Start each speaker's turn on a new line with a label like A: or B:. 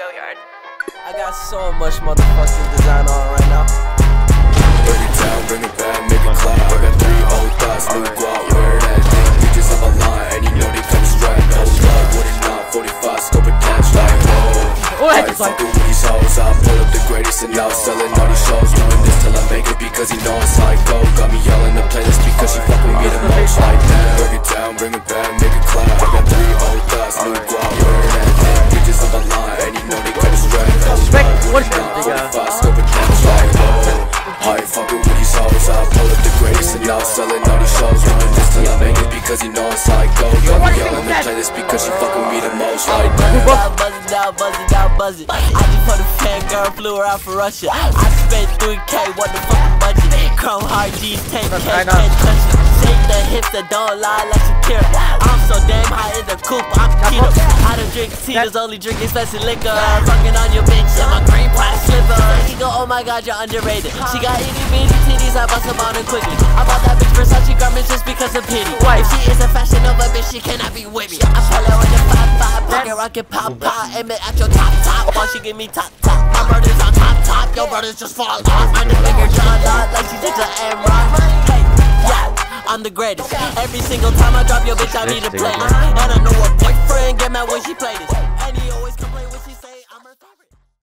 A: go yard.
B: I got so much motherfucking design on right now.
C: Bring it down, bring it back, make it clap. I got three old thoughts, new guap, where that thing? Bitches on my line, and you know they come straight. Hold up, what it not, 45, scope attach like whoa.
B: What?
C: I fucking with these hoes, I pull up the greatest and now selling all these shows. Doing this till I make it because he know it's like go. Got me yelling the playlist because she fuck with me the most like what
B: what
C: it not,
B: nigga.
C: 45, scope like whoa. I ain't fucking with these hoes, I pull up the greatest and now selling all these shows. Doing this till I make it because he know it's like go. Got me yelling the playlist because she fuck with me the most like that.
B: Down, buzz it down, buzz it down, buzz it. I just put a fan girl, flew her out for Russia. I spent 3K, what the fuck budget? Chrome hard G's, 10K,
D: I
B: 10
D: know.
B: touches. Shake the hips that don't lie like Shakira. I'm so damn high in the coupe, I'm keto. I don't drink tea, Tito's, only drink expensive liquor. I'm Fucking on your my god, you're underrated. She got itty bitty titties, I bust them on her quickly. I bought that bitch Versace garments just because of pity. If she is a fashion Nova bitch, she cannot be with me. I pull her with the five five, pocket rocket pop pop, aim it at your top top. While she give me top top, my brother's on top top, your brothers just fall off. I'm the bigger John Lot, like she did to Amron. Hey, yeah. I'm the greatest. Every single time I drop your bitch, I need a playlist. And I know a boyfriend get mad when she play this.